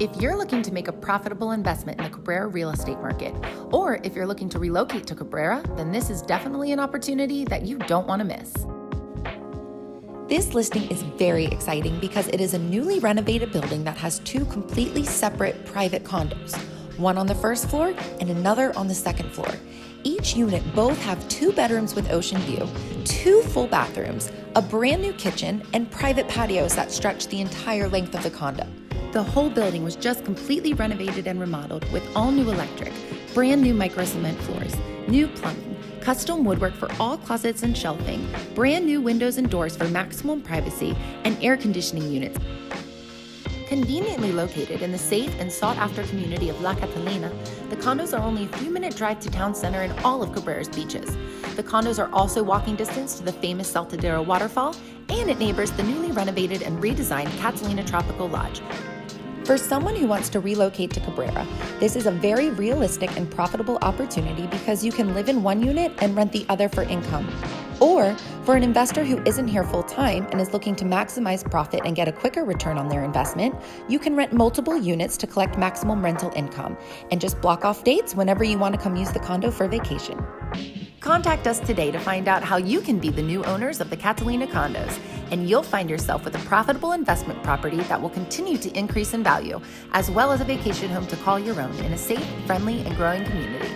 If you're looking to make a profitable investment in the Cabrera real estate market, or if you're looking to relocate to Cabrera, then this is definitely an opportunity that you don't want to miss. This listing is very exciting because it is a newly renovated building that has two completely separate private condos, one on the first floor and another on the second floor. Each unit both have two bedrooms with ocean view, two full bathrooms, a brand new kitchen, and private patios that stretch the entire length of the condo. The whole building was just completely renovated and remodeled with all new electric, brand new micro cement floors, new plumbing, custom woodwork for all closets and shelving, brand new windows and doors for maximum privacy, and air conditioning units Conveniently located in the safe and sought after community of La Catalina, the condos are only a few minute drive to town center and all of Cabrera's beaches. The condos are also walking distance to the famous Saltadero waterfall, and it neighbors the newly renovated and redesigned Catalina Tropical Lodge. For someone who wants to relocate to Cabrera, this is a very realistic and profitable opportunity because you can live in one unit and rent the other for income. Or for an investor who isn't here full time and is looking to maximize profit and get a quicker return on their investment, you can rent multiple units to collect maximum rental income and just block off dates whenever you want to come use the condo for vacation. Contact us today to find out how you can be the new owners of the Catalina condos, and you'll find yourself with a profitable investment property that will continue to increase in value, as well as a vacation home to call your own in a safe, friendly, and growing community.